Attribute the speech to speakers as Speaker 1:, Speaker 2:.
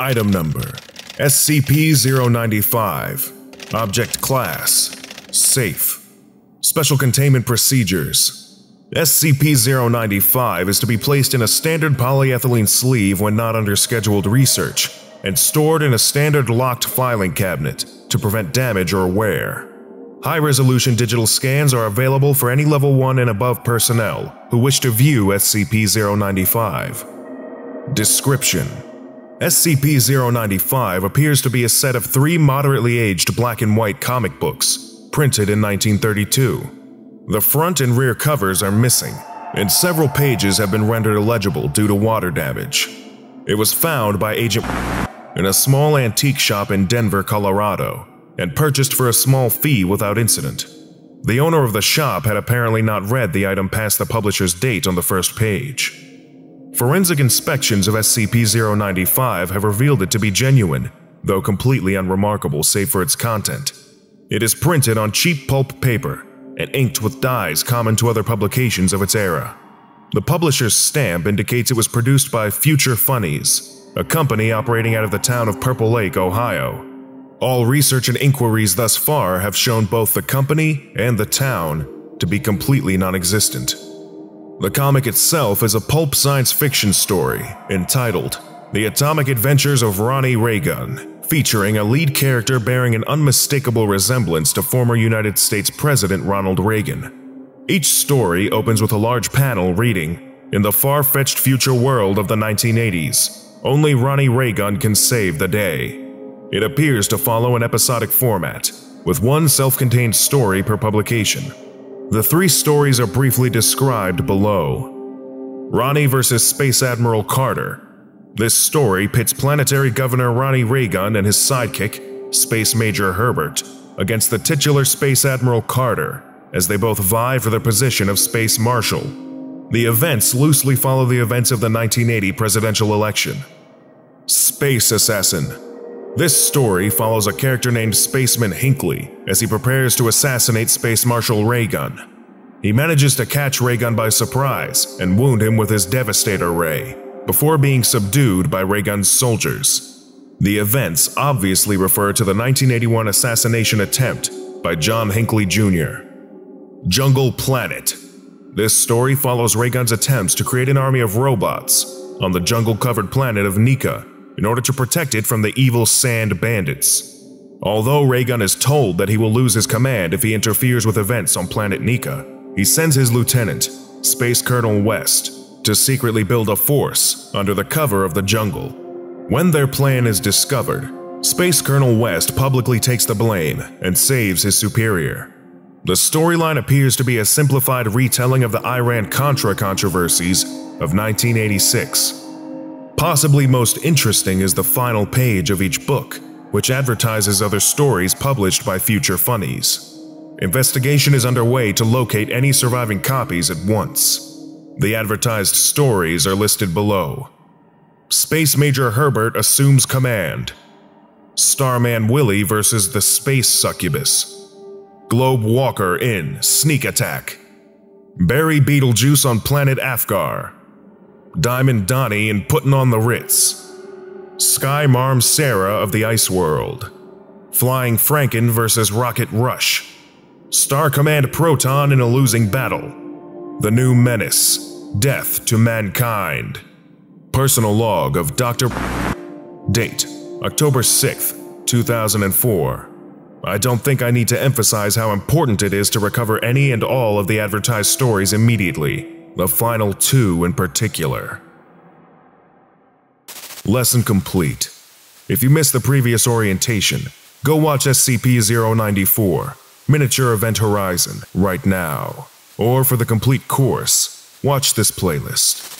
Speaker 1: Item Number SCP-095 Object Class Safe Special Containment Procedures SCP-095 is to be placed in a standard polyethylene sleeve when not under scheduled research, and stored in a standard locked filing cabinet to prevent damage or wear. High-resolution digital scans are available for any Level 1 and above personnel who wish to view SCP-095. Description SCP-095 appears to be a set of three moderately aged black and white comic books, printed in 1932. The front and rear covers are missing, and several pages have been rendered illegible due to water damage. It was found by Agent in a small antique shop in Denver, Colorado, and purchased for a small fee without incident. The owner of the shop had apparently not read the item past the publisher's date on the first page. Forensic inspections of SCP-095 have revealed it to be genuine, though completely unremarkable save for its content. It is printed on cheap pulp paper and inked with dyes common to other publications of its era. The publisher's stamp indicates it was produced by Future Funnies, a company operating out of the town of Purple Lake, Ohio, all research and inquiries thus far have shown both the company and the town to be completely non-existent. The comic itself is a pulp science fiction story entitled The Atomic Adventures of Ronnie Raygun, featuring a lead character bearing an unmistakable resemblance to former United States President Ronald Reagan. Each story opens with a large panel reading, In the far-fetched future world of the 1980s, only Ronnie Raygun can save the day. It appears to follow an episodic format, with one self-contained story per publication. The three stories are briefly described below. Ronnie vs. Space Admiral Carter. This story pits planetary governor Ronnie Raygun and his sidekick, Space Major Herbert, against the titular Space Admiral Carter, as they both vie for the position of Space Marshal. The events loosely follow the events of the 1980 presidential election. Space Assassin this story follows a character named Spaceman Hinckley as he prepares to assassinate Space Marshal Raygun. He manages to catch Raygun by surprise and wound him with his Devastator Ray, before being subdued by Raygun's soldiers. The events obviously refer to the 1981 assassination attempt by John Hinckley Jr. Jungle Planet This story follows Raygun's attempts to create an army of robots on the jungle-covered planet of Nika in order to protect it from the evil Sand Bandits. Although Raygun is told that he will lose his command if he interferes with events on planet Nika, he sends his lieutenant, Space Colonel West, to secretly build a force under the cover of the jungle. When their plan is discovered, Space Colonel West publicly takes the blame and saves his superior. The storyline appears to be a simplified retelling of the Iran-Contra controversies of 1986. Possibly most interesting is the final page of each book, which advertises other stories published by future funnies. Investigation is underway to locate any surviving copies at once. The advertised stories are listed below. Space Major Herbert assumes command. Starman Willie versus the Space Succubus. Globe Walker in Sneak Attack. Barry Beetlejuice on planet Afgar. Diamond Donnie in Putting on the Ritz, Sky Marm Sarah of the Ice World, Flying Franken versus Rocket Rush, Star Command Proton in a losing battle, The New Menace, Death to Mankind, Personal Log of Dr. Date, October 6th, 2004. I don't think I need to emphasize how important it is to recover any and all of the advertised stories immediately the final two in particular. Lesson complete. If you missed the previous orientation, go watch SCP-094, Miniature Event Horizon, right now. Or for the complete course, watch this playlist.